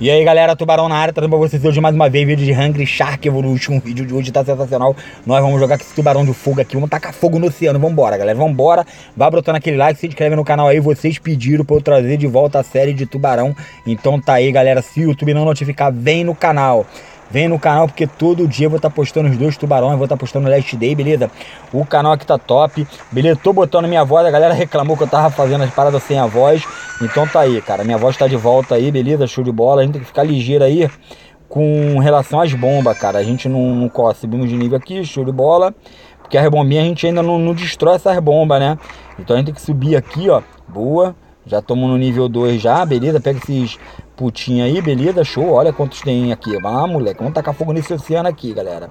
E aí galera, Tubarão na área, trazendo pra vocês hoje mais uma vez vídeo de Hungry Shark Evolution. O vídeo de hoje tá sensacional. Nós vamos jogar com esse tubarão de fogo aqui, vamos tacar fogo no oceano. Vambora, galera, vambora. Vai brotando aquele like, se inscreve no canal aí. Vocês pediram pra eu trazer de volta a série de tubarão. Então tá aí, galera. Se o YouTube não notificar, vem no canal. Vem no canal porque todo dia eu vou estar tá postando os dois tubarões, vou estar tá postando Last Day, beleza? O canal aqui tá top, beleza? Tô botando minha voz, a galera reclamou que eu tava fazendo as paradas sem a voz. Então tá aí, cara, minha voz tá de volta aí, beleza? Show de bola, a gente tem que ficar ligeiro aí com relação às bombas, cara. A gente não, não subimos de nível aqui, show de bola. Porque a rebombinha a gente ainda não, não destrói essas bombas, né? Então a gente tem que subir aqui, ó, boa. Já estamos no nível 2 já, beleza? Pega esses putinhos aí, beleza? Show. Olha quantos tem aqui. Vamos, moleque. Vamos tacar fogo nesse oceano aqui, galera.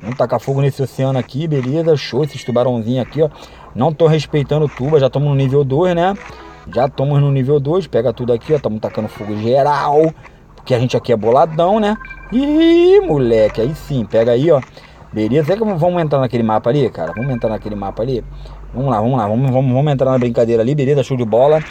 Vamos tacar fogo nesse oceano aqui, beleza? Show. Esses tubarãozinhos aqui, ó. Não tô respeitando tuba. Já estamos no nível 2, né? Já estamos no nível 2. Pega tudo aqui, ó. Estamos tacando fogo geral. Porque a gente aqui é boladão, né? Ih, moleque. Aí sim. Pega aí, ó. Beleza? Será que vamos entrar naquele mapa ali, cara? Vamos entrar naquele mapa ali. Vamos lá, vamos lá. Vamos, vamos, vamos entrar na brincadeira ali, beleza? Show de bola.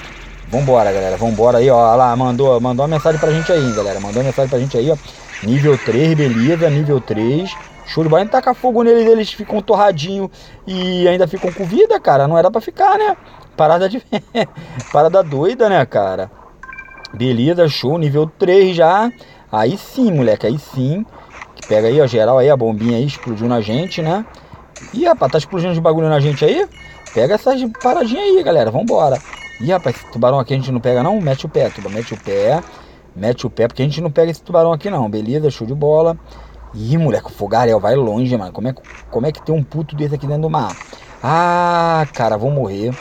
Vambora, galera. Vambora aí, ó. Lá, mandou, mandou uma mensagem pra gente aí, galera. Mandou uma mensagem pra gente aí, ó. Nível 3, beleza. Nível 3. Show de bola. A gente taca fogo neles, eles ficam torradinho e ainda ficam com vida, cara. Não era pra ficar, né? Parada de. Parada doida, né, cara? Beleza, show. Nível 3 já. Aí sim, moleque. Aí sim. Pega aí, ó. Geral aí, a bombinha aí explodiu na gente, né? Ih, rapaz, tá explodindo de bagulho na gente aí? Pega essas paradinhas aí, galera. Vambora. Ih, rapaz, esse tubarão aqui a gente não pega não? Mete o pé, tuba, mete o pé. Mete o pé, porque a gente não pega esse tubarão aqui não. Beleza, show de bola. Ih, moleque, o fogaréu vai longe, mano. Como é, como é que tem um puto desse aqui dentro do mar? Ah, cara, vou morrer.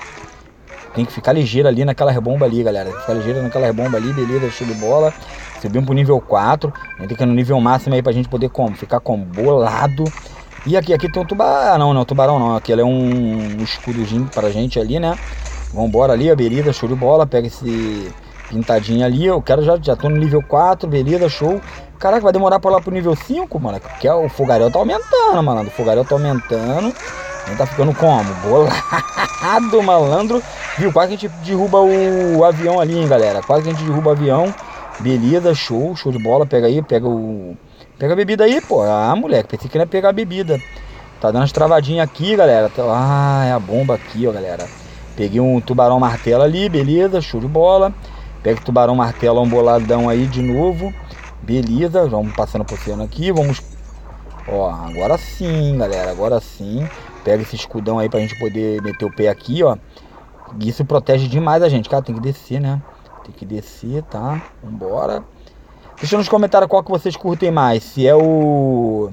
Tem que ficar ligeiro ali naquela rebomba ali, galera. Tem que ficar ligeiro naquela rebomba ali, beleza, show de bola. Subimos pro nível 4. A gente tem que ir no nível máximo aí pra gente poder como? Ficar como? Bolado. E aqui, aqui tem um tubarão. Ah, não, não, tubarão não. Aqui é um, um escudozinho pra gente ali, né? Vambora ali, a beleza, show de bola. Pega esse pintadinho ali. Eu quero já, já tô no nível 4, beleza, show. Caraca, vai demorar pra lá pro nível 5, mano. Porque o fogaréu tá aumentando, mano. O fogaréu tá aumentando. Gente tá ficando como? Bolado, malandro. Viu? Quase que a gente derruba o avião ali, hein, galera. Quase que a gente derruba o avião. Beleza, show, show de bola. Pega aí, pega o. Pega a bebida aí, pô. Ah, moleque, pensei que ia pegar a bebida. Tá dando as travadinhas aqui, galera. Ah, é a bomba aqui, ó, galera. Peguei um tubarão martelo ali, beleza, show de bola. Pega o tubarão martelo um boladão aí de novo. Beleza, vamos passando por cima aqui, vamos... Ó, agora sim, galera, agora sim. Pega esse escudão aí pra gente poder meter o pé aqui, ó. Isso protege demais a gente, cara, tem que descer, né? Tem que descer, tá? Vambora. Deixa nos comentários qual que vocês curtem mais. Se é o...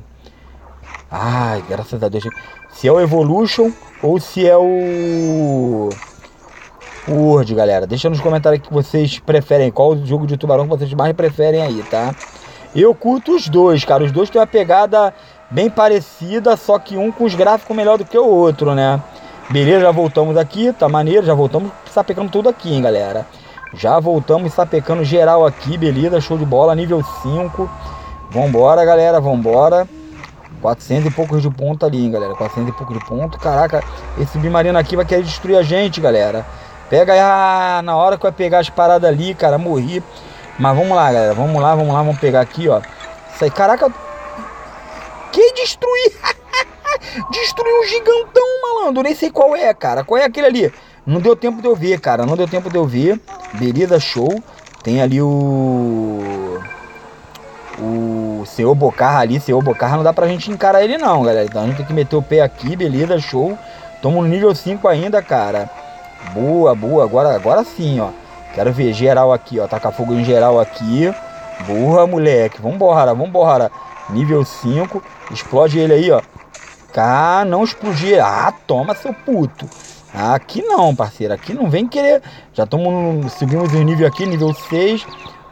Ai, graças a Deus. Se é o Evolution ou se é o o Word, galera. Deixa nos comentários que vocês preferem, qual jogo de tubarão que vocês mais preferem aí, tá? Eu curto os dois, cara. Os dois têm uma pegada bem parecida, só que um com os gráficos melhor do que o outro, né? Beleza, já voltamos aqui, tá maneiro, já voltamos sapecando tudo aqui, hein, galera. Já voltamos sapecando geral aqui, beleza, show de bola, nível 5. Vambora, galera, vambora. 400 e poucos de ponto ali, hein, galera. 400 e poucos de ponto. Caraca, esse submarino aqui vai querer destruir a gente, galera. Pega aí, ah, na hora que vai pegar as paradas ali, cara, morri. Mas vamos lá, galera. Vamos lá, vamos lá, vamos pegar aqui, ó. Isso aí, caraca. Que destruir? Destruiu um gigantão, malandro. Nem sei qual é, cara. Qual é aquele ali? Não deu tempo de eu ver, cara. Não deu tempo de eu ver. Beleza, show. Tem ali o o Senhor Bocarra ali, Senhor Bocarra, não dá pra gente encarar ele não, galera. Então a gente tem que meter o pé aqui, beleza, show. Tamo no nível 5 ainda, cara. Boa, boa, agora, agora sim, ó. Quero ver geral aqui, ó. Tacar fogo em geral aqui. Boa, moleque. Vambora, vambora. Nível 5. Explode ele aí, ó. Cá, não explodir. Ah, toma, seu puto. Aqui não, parceiro. Aqui não vem querer. Já estamos. Subimos o nível aqui, nível 6.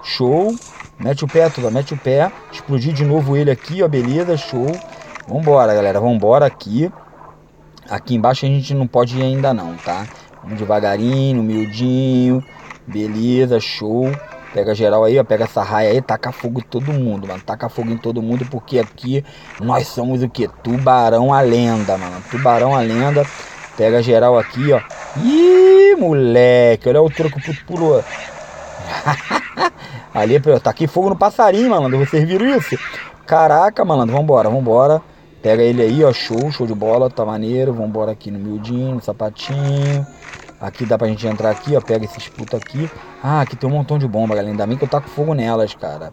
Show. Mete o pé, tudo, mete o pé. Explodir de novo ele aqui, ó, beleza, show. Vambora, galera, vambora aqui. Aqui embaixo a gente não pode ir ainda não, tá? Vamos devagarinho, humildinho. Beleza, show. Pega geral aí, ó, pega essa raia aí, taca fogo em todo mundo, mano. Taca fogo em todo mundo, porque aqui nós somos o que? Tubarão a lenda, mano. Tubarão a lenda. Pega geral aqui, ó. Ih, moleque, olha o troco puto pulou. Ali, tá aqui fogo no passarinho, malandro. Vocês viram isso? Caraca, malandro. Vambora, vambora. Pega ele aí, ó. Show, show de bola. Tá maneiro. Vambora aqui no miudinho, no sapatinho. Aqui dá pra gente entrar aqui, ó. Pega esses putos aqui. Ah, aqui tem um montão de bomba, galera. Ainda bem que eu taco fogo nelas, cara.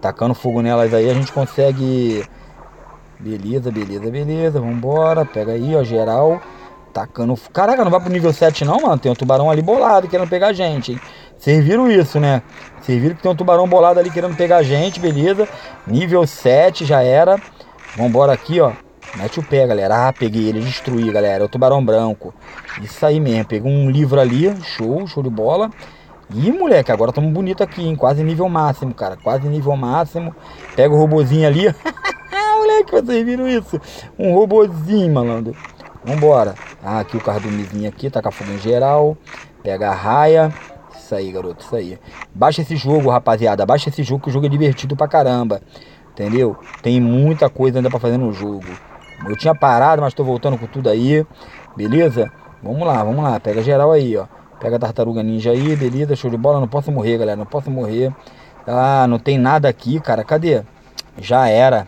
Tacando fogo nelas aí, a gente consegue... Beleza, beleza, beleza. Vambora. Pega aí, ó. Geral. Tacando... Caraca, não vai pro nível 7 não, mano. Tem um tubarão ali bolado querendo pegar a gente, hein. Vocês viram isso, né? Vocês viram que tem um tubarão bolado ali querendo pegar a gente, beleza. Nível 7 já era. Vambora aqui, ó. Mete o pé, galera. Ah, peguei ele, destruí, galera. É o tubarão branco. Isso aí mesmo. Peguei um livro ali. Show, show de bola. Ih, moleque, agora estamos bonito aqui, hein? Quase nível máximo, cara. Quase nível máximo. Pega o robozinho ali. moleque, vocês viram isso? Um robozinho, malandro. Vambora. Ah, aqui o cardumezinho aqui. Taca fogo em geral. Pega a raia. Isso aí, garoto. Isso aí. Baixa esse jogo, rapaziada. Baixa esse jogo que o jogo é divertido pra caramba. Entendeu? Tem muita coisa ainda pra fazer no jogo. Eu tinha parado, mas tô voltando com tudo aí. Beleza? Vamos lá, vamos lá. Pega geral aí, ó. Pega a tartaruga ninja aí, beleza? Show de bola. Não posso morrer, galera. Não posso morrer. Ah, não tem nada aqui, cara. Cadê? Já era.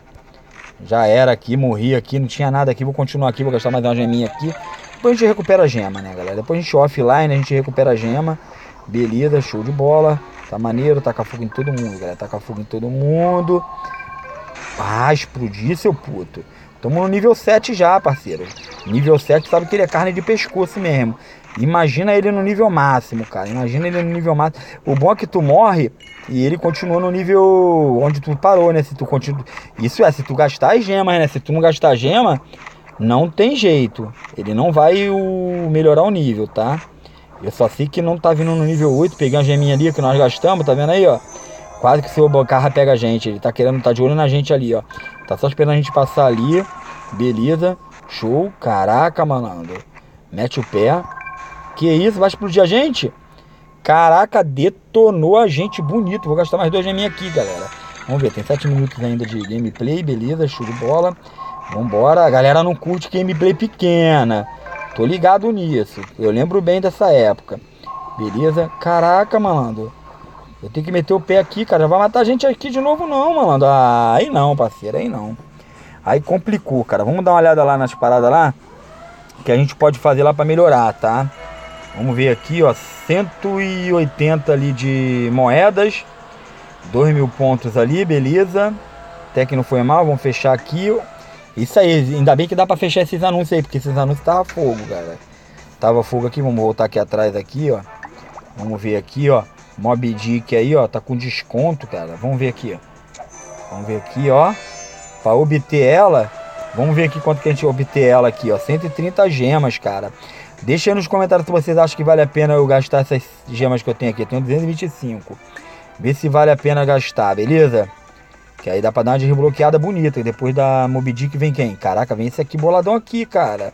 Já era aqui, morri aqui. Não tinha nada aqui. Vou continuar aqui, vou gastar mais uma geminha aqui. Depois a gente recupera a gema, né, galera? Depois a gente offline, a gente recupera a gema. Beleza, show de bola. Tá maneiro, taca fogo em todo mundo, galera. Taca fogo em todo mundo. Ah, explodir, seu puto. Tamo no nível 7 já, parceiro. Nível 7 sabe que ele é carne de pescoço mesmo. Imagina ele no nível máximo, cara. Imagina ele no nível máximo. O bom é que tu morre e ele continua no nível onde tu parou, né? Se tu continua. Isso é, se tu gastar as gemas, né? Se tu não gastar gema, não tem jeito. Ele não vai o... melhorar o nível, tá? Eu só sei que não tá vindo no nível 8. Peguei uma geminha ali que nós gastamos, tá vendo aí, ó? Quase que o seu Bocarra pega a gente. Ele tá querendo, tá de olho na gente ali, ó. Tá só esperando a gente passar ali. Beleza. Show. Caraca, malandro. Mete o pé. Que isso? Vai explodir a gente? Caraca, detonou a gente bonito. Vou gastar mais dois geminhas aqui, galera. Vamos ver, tem 7 minutos ainda de gameplay. Beleza, show de bola. Vambora. A galera não curte gameplay pequena. Tô ligado nisso. Eu lembro bem dessa época. Beleza? Caraca, malandro. Eu tenho que meter o pé aqui, cara. Vai matar a gente aqui de novo, não, malandro. Ah, aí não, parceiro, aí não. Aí complicou, cara. Vamos dar uma olhada lá nas paradas lá. Que a gente pode fazer lá pra melhorar, tá? Vamos ver aqui, ó. 180 ali de moedas. 2 mil pontos ali, beleza. Até que não foi mal. Vamos fechar aqui. Isso aí, ainda bem que dá pra fechar esses anúncios aí, porque esses anúncios tava fogo, cara. Tava fogo aqui, vamos voltar aqui atrás aqui, ó. Vamos ver aqui, ó. Mob Dick aí, ó, tá com desconto, cara. Vamos ver aqui, ó. Vamos ver aqui, ó. Para obter ela, vamos ver aqui quanto que a gente obter ela aqui, ó. 130 gemas, cara. Deixa aí nos comentários se vocês acham que vale a pena eu gastar essas gemas que eu tenho aqui. Eu tenho 225. Vê se vale a pena gastar, beleza? Que aí dá pra dar uma desbloqueada bonita. E depois da Mob Dick vem quem? Caraca, vem esse aqui boladão aqui, cara.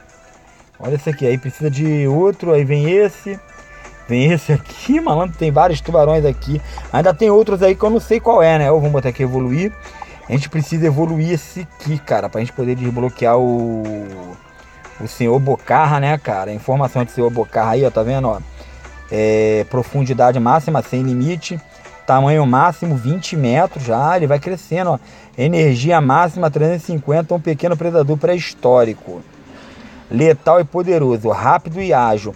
Olha esse aqui. Aí precisa de outro, aí vem esse. Tem esse aqui, malandro, tem vários tubarões aqui. Ainda tem outros aí que eu não sei qual é, né? Ou vamos botar aqui evoluir. A gente precisa evoluir esse aqui, cara, pra gente poder desbloquear o o senhor Bocarra, né, cara? A informação do senhor Bocarra aí, ó, tá vendo, ó? É, profundidade máxima sem limite, tamanho máximo 20 metros já, ele vai crescendo, ó. Energia máxima 350, um pequeno predador pré-histórico. Letal e poderoso, rápido e ágil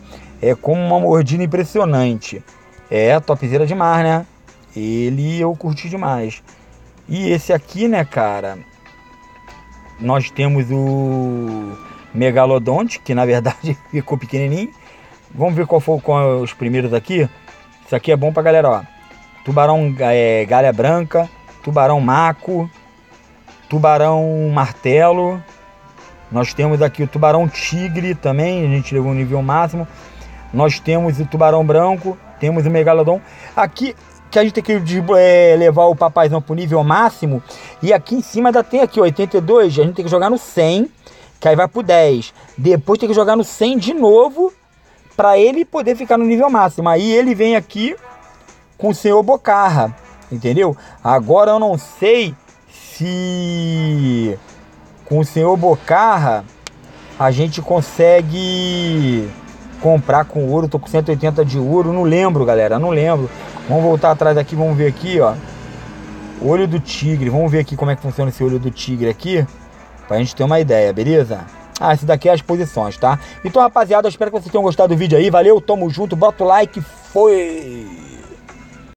é como uma mordida impressionante. É topzera demais, né? Ele eu curti demais. E esse aqui, né, cara? Nós temos o Megalodonte, que na verdade ficou pequenininho. Vamos ver qual foi com os primeiros aqui. Isso aqui é bom pra galera, ó. Tubarão é, galha branca, tubarão maco, tubarão martelo. Nós temos aqui o tubarão tigre também, a gente levou o nível máximo. Nós temos o tubarão branco, temos o megalodon. Aqui que a gente tem que é, levar o papaizão pro nível máximo. E aqui em cima ainda tem aqui 82, a gente tem que jogar no 100, que aí vai pro 10. Depois tem que jogar no 100 de novo para ele poder ficar no nível máximo. Aí ele vem aqui com o senhor Bocarra, entendeu? Agora eu não sei se com o senhor Bocarra a gente consegue comprar com ouro. Tô com 180 de ouro, não lembro, galera, não lembro. Vamos voltar atrás aqui, vamos ver aqui, ó. Olho do tigre. Vamos ver aqui como é que funciona esse olho do tigre aqui. Pra gente ter uma ideia, beleza? Ah, esse daqui é as posições, tá? Então, rapaziada, eu espero que vocês tenham gostado do vídeo aí. Valeu, tamo junto, bota o like, foi!